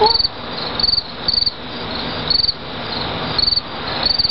tiempo